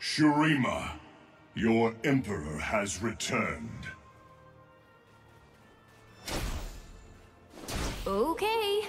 Shurima, your Emperor has returned. Okay.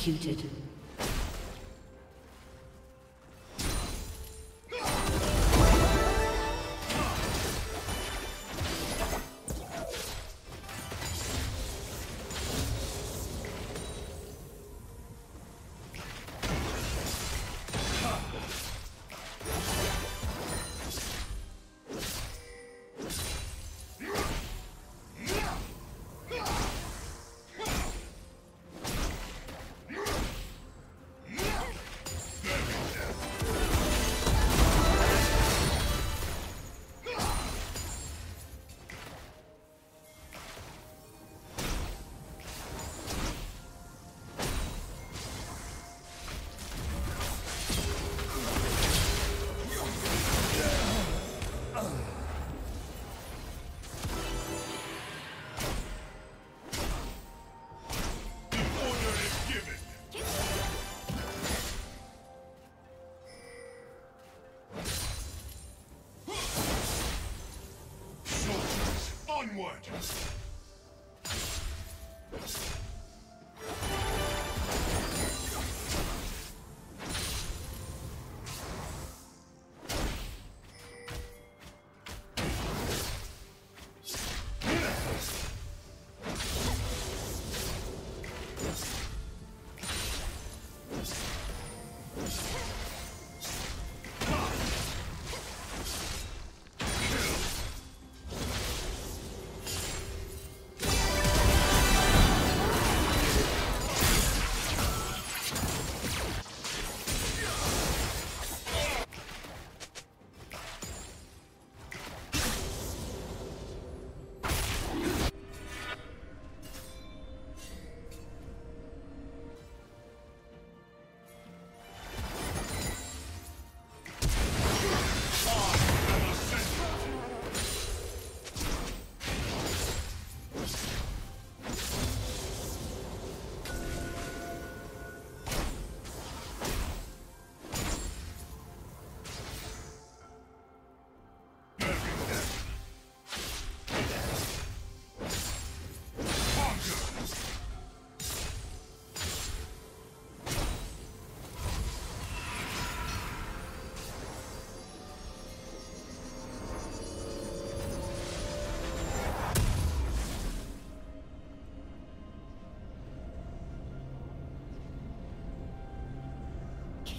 Executed. Onward!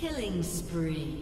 Killing spree.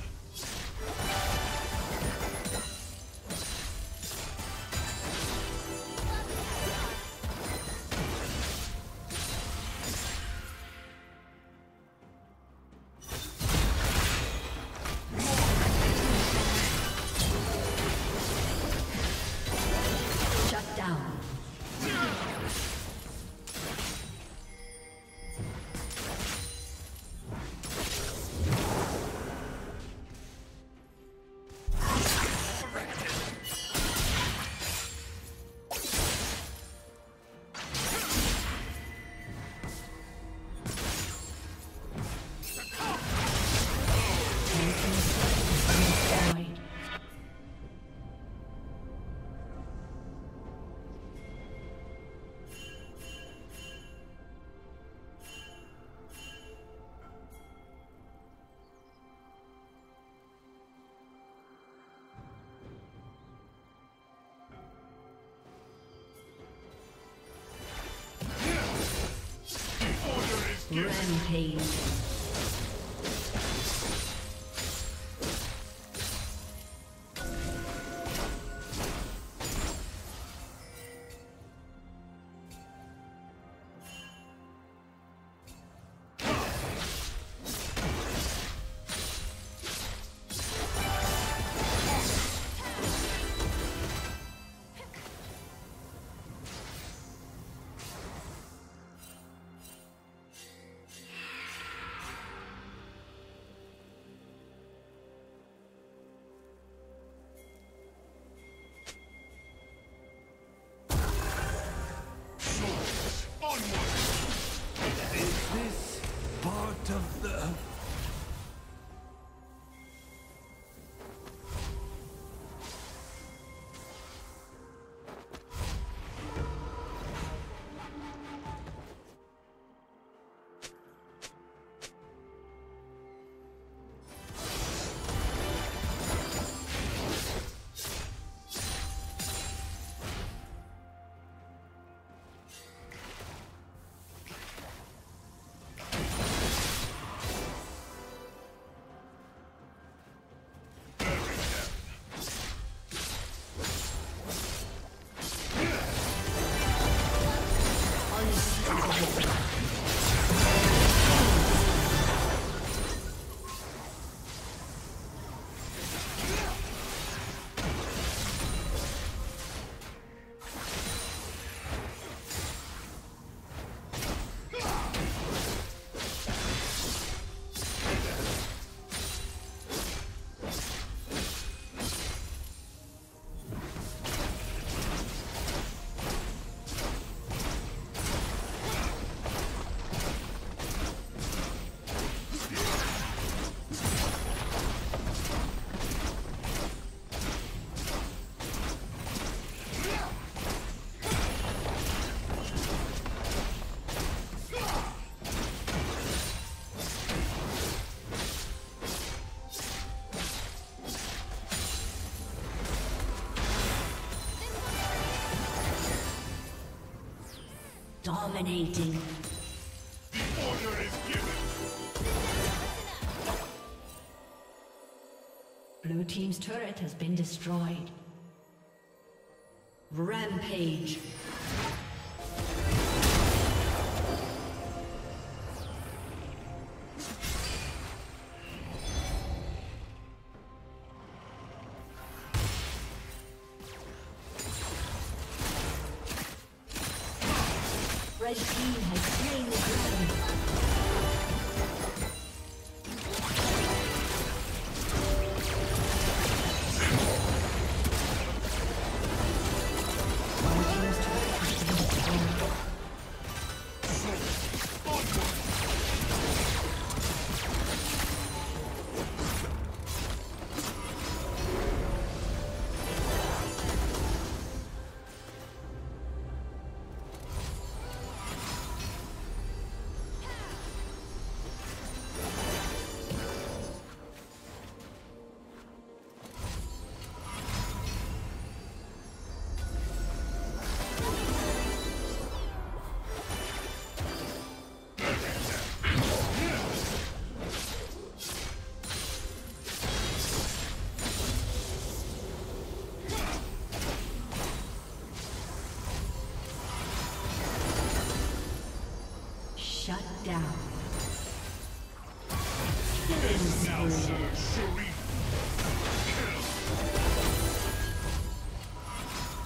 Rampage. Dominating. The order is given. Blue Team's turret has been destroyed. Rampage.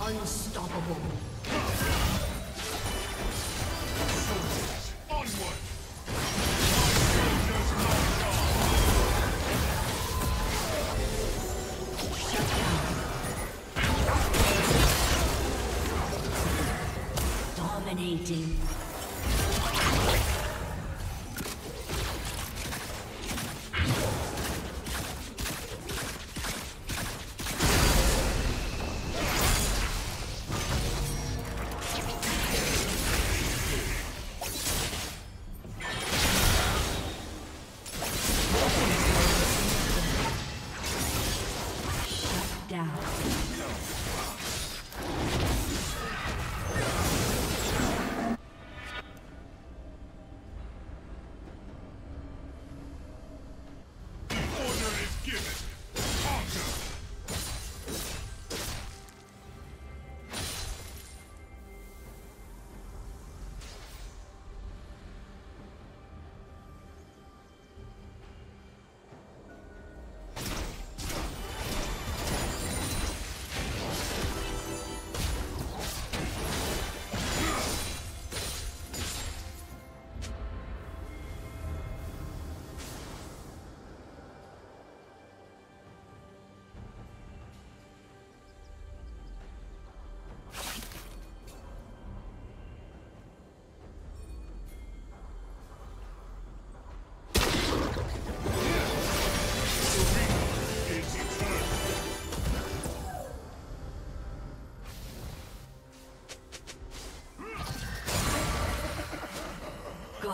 Unstoppable.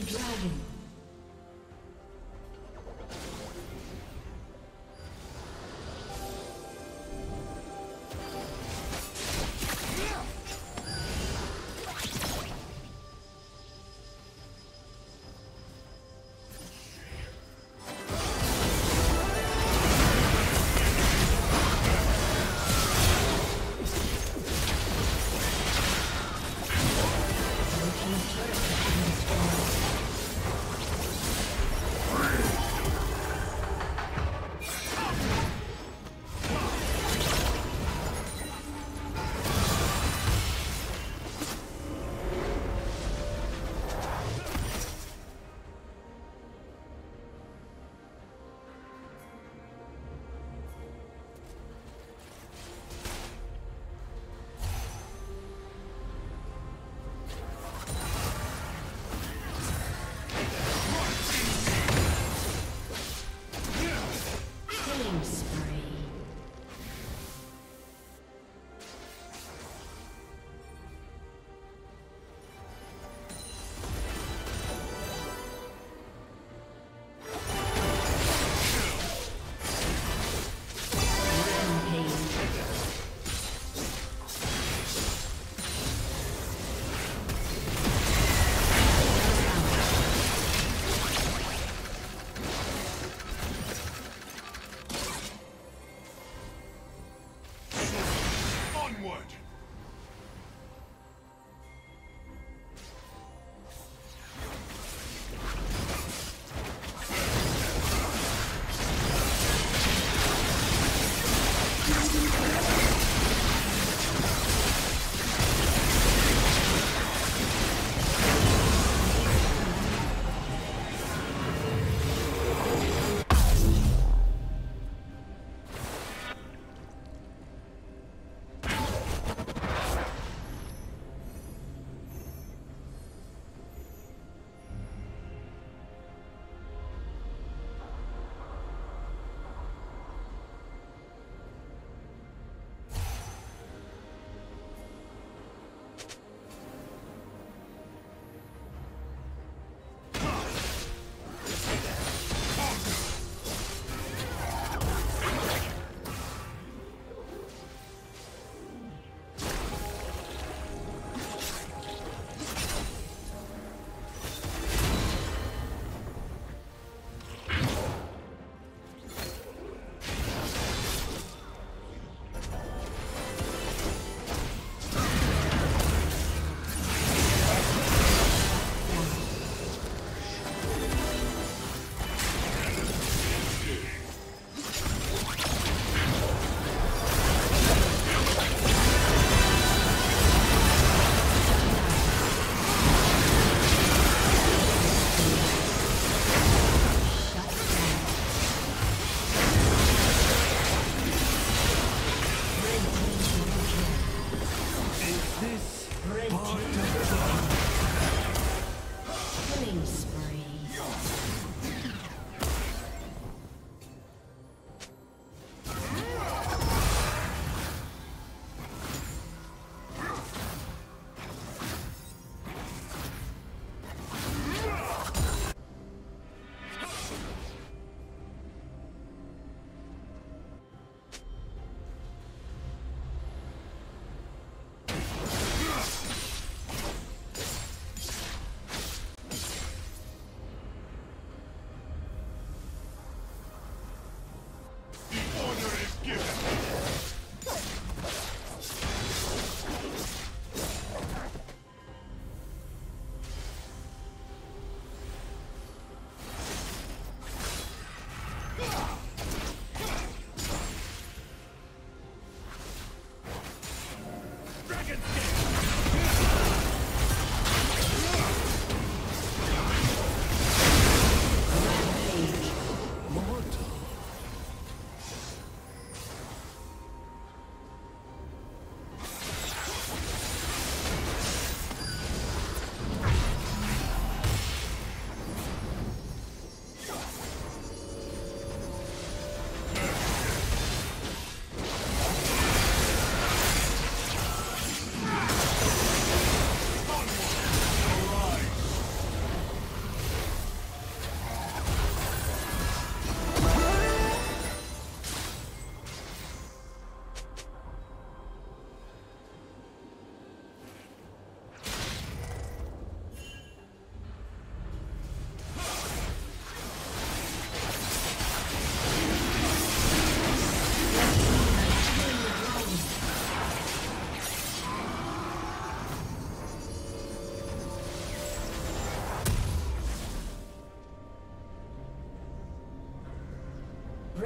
The dragon.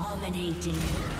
Dominating.